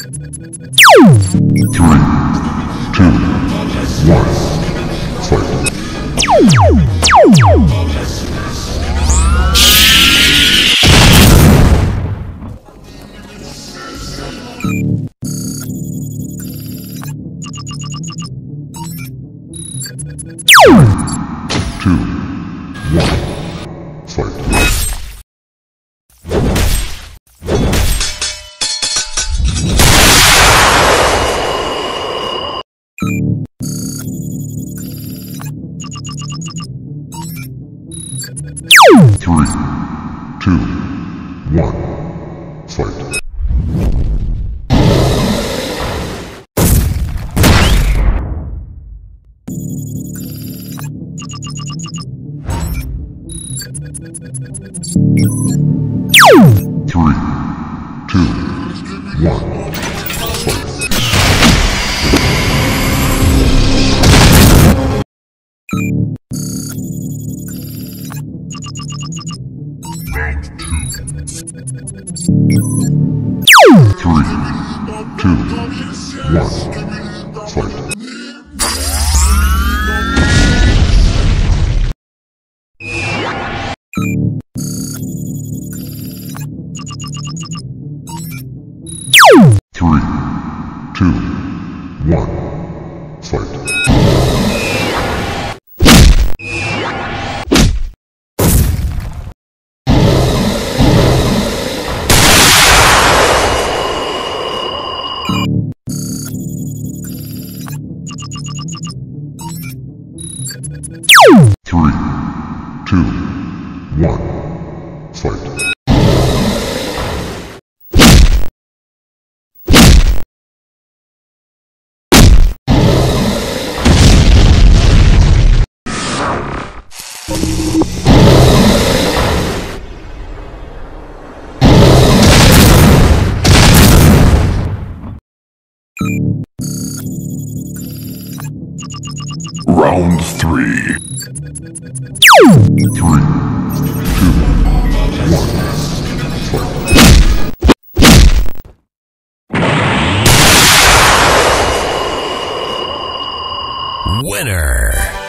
Three, two, one, fight. Two, one, fight. Three, two, one, fight. Three, two, one, fight. Fight. Three, two, one, fight. Three, two, Round three. Three, two, one. Winner.